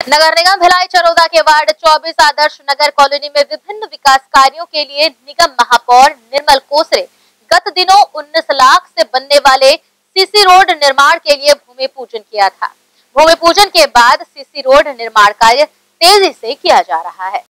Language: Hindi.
नगर निगम भिलाई चरोदा के वार्ड 24 आदर्श नगर कॉलोनी में विभिन्न विकास कार्यों के लिए निगम महापौर निर्मल कोसरे गत दिनों 19 लाख से बनने वाले सीसी रोड निर्माण के लिए भूमि पूजन किया था। भूमि पूजन के बाद सीसी रोड निर्माण कार्य तेज़ी से किया जा रहा है।